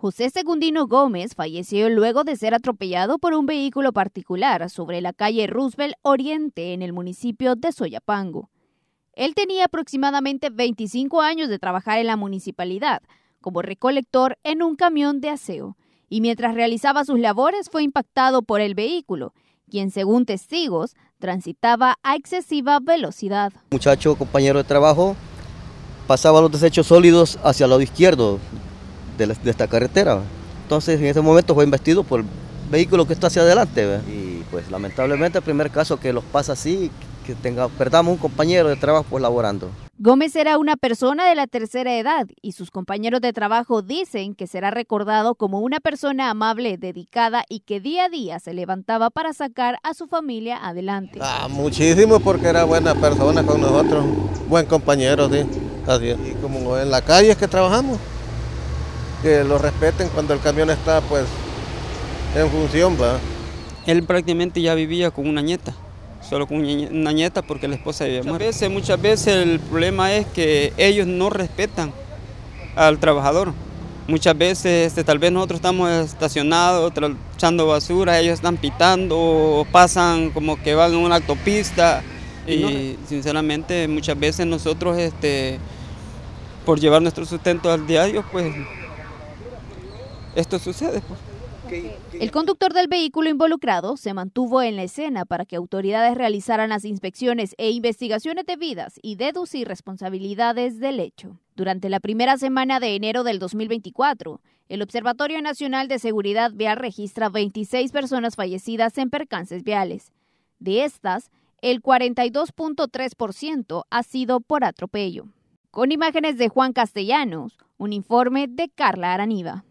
José Segundino Gómez falleció luego de ser atropellado por un vehículo particular sobre la calle Roosevelt Oriente en el municipio de Soyapango. Él tenía aproximadamente 25 años de trabajar en la municipalidad como recolector en un camión de aseo y mientras realizaba sus labores fue impactado por el vehículo, quien según testigos transitaba a excesiva velocidad. Muchacho, compañero de trabajo, pasaba los desechos sólidos hacia el lado izquierdo de, esta carretera. Entonces en ese momento fue investido por el vehículo que está hacia adelante. Y pues lamentablemente el primer caso que los pasa así, que tenga, perdamos un compañero de trabajo pues laborando. Gómez era una persona de la tercera edad y sus compañeros de trabajo dicen que será recordado como una persona amable, dedicada y que día a día se levantaba para sacar a su familia adelante. Ah, muchísimo porque era buena persona con nosotros, buen compañero, sí. Así Y como en la calle es que trabajamos que lo respeten cuando el camión está pues en función, va. Él prácticamente ya vivía con una nieta, solo con una nieta porque la esposa había muerto. Muchas veces, muchas veces el problema es que ellos no respetan al trabajador. Muchas veces este, tal vez nosotros estamos estacionados, echando basura, ellos están pitando, pasan como que van en una autopista y sinceramente muchas veces nosotros este, por llevar nuestro sustento al diario pues esto sucede. Pues. El conductor del vehículo involucrado se mantuvo en la escena para que autoridades realizaran las inspecciones e investigaciones debidas y deducir responsabilidades del hecho. Durante la primera semana de enero del 2024, el Observatorio Nacional de Seguridad Vial registra 26 personas fallecidas en percances viales. De estas, el 42.3% ha sido por atropello. Con imágenes de Juan Castellanos, un informe de Carla Araniva.